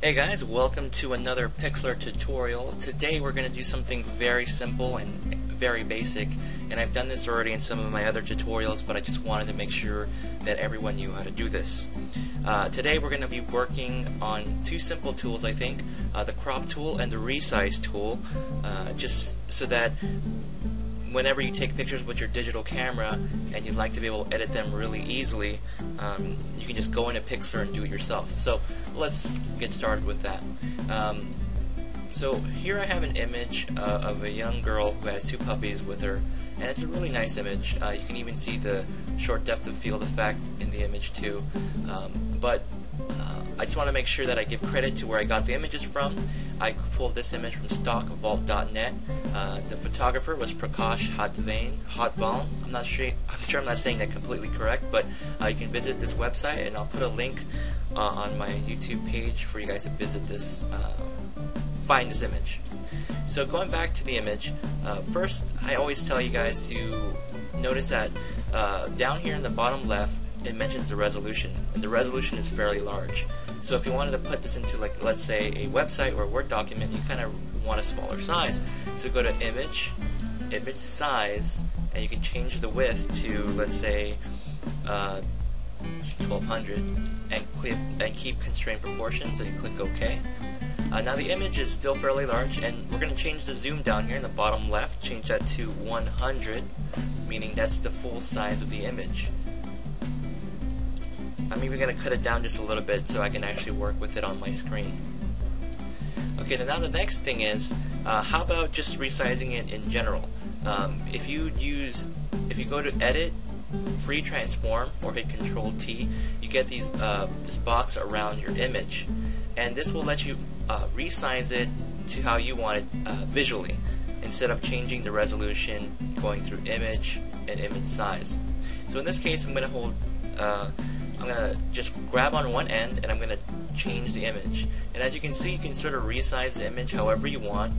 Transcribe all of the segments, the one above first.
Hey guys, welcome to another Pixlr tutorial. Today we're going to do something very simple and very basic, and I've done this already in some of my other tutorials, but I just wanted to make sure that everyone knew how to do this. Uh, today we're going to be working on two simple tools, I think, uh, the crop tool and the resize tool, uh, just so that whenever you take pictures with your digital camera and you'd like to be able to edit them really easily, um, you can just go into Pixlr and do it yourself. So let's get started with that. Um, so here I have an image uh, of a young girl who has two puppies with her, and it's a really nice image. Uh, you can even see the short depth of field effect in the image too. Um, but uh, I just want to make sure that I give credit to where I got the images from. I pulled this image from stockvault.net. Uh, the photographer was Prakash Hatvain, Hatval. I'm not sure. I'm sure I'm not saying that completely correct, but uh, you can visit this website, and I'll put a link uh, on my YouTube page for you guys to visit this, uh, find this image. So going back to the image, uh, first I always tell you guys to notice that uh, down here in the bottom left it mentions the resolution, and the resolution is fairly large. So if you wanted to put this into like let's say a website or a Word document, you kind of want a smaller size. So go to Image, Image Size, and you can change the width to let's say uh, 1200, and and keep constrained proportions, and click OK. Uh, now the image is still fairly large, and we're going to change the zoom down here in the bottom left, change that to 100, meaning that's the full size of the image. I'm even going to cut it down just a little bit so I can actually work with it on my screen. Okay, now the next thing is, uh, how about just resizing it in general? Um, if you use, if you go to Edit, Free Transform, or hit Control T, you get these uh, this box around your image, and this will let you uh, resize it to how you want it uh, visually, instead of changing the resolution, going through Image and Image Size. So in this case, I'm going to hold uh, I'm gonna just grab on one end and I'm gonna change the image. And as you can see, you can sort of resize the image however you want.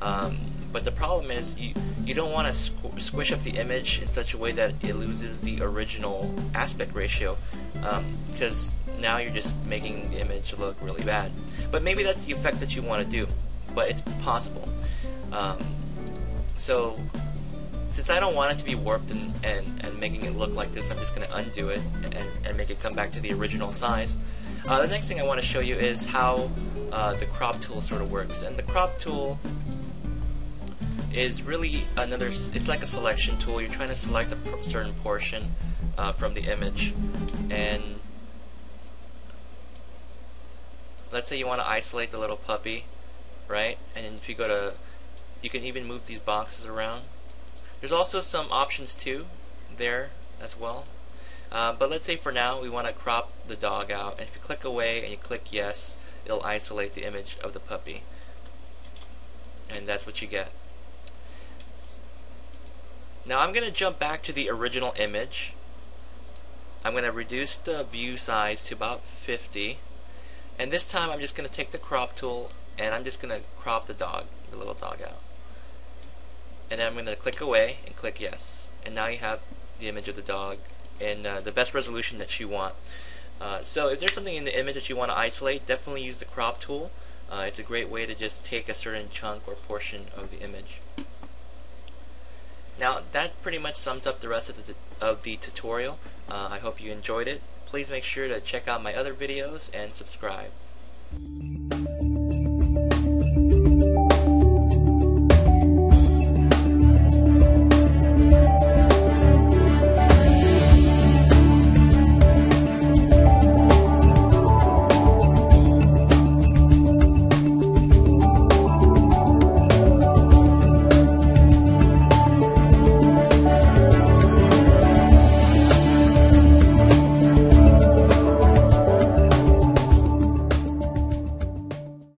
Um, but the problem is you you don't want to squ squish up the image in such a way that it loses the original aspect ratio because um, now you're just making the image look really bad. But maybe that's the effect that you want to do, but it's possible. Um, so since I don't want it to be warped and, and, and making it look like this, I'm just going to undo it and, and make it come back to the original size. Uh, the next thing I want to show you is how uh, the crop tool sort of works. And the crop tool is really another, it's like a selection tool. You're trying to select a certain portion uh, from the image. And let's say you want to isolate the little puppy, right? And if you go to, you can even move these boxes around. There's also some options too there as well. Uh, but let's say for now we want to crop the dog out and if you click away and you click yes it'll isolate the image of the puppy and that's what you get. Now I'm going to jump back to the original image. I'm going to reduce the view size to about 50 and this time I'm just going to take the crop tool and I'm just going to crop the dog, the little dog out and I'm going to click away and click yes. And now you have the image of the dog in uh, the best resolution that you want. Uh, so if there's something in the image that you want to isolate definitely use the crop tool. Uh, it's a great way to just take a certain chunk or portion of the image. Now that pretty much sums up the rest of the, of the tutorial. Uh, I hope you enjoyed it. Please make sure to check out my other videos and subscribe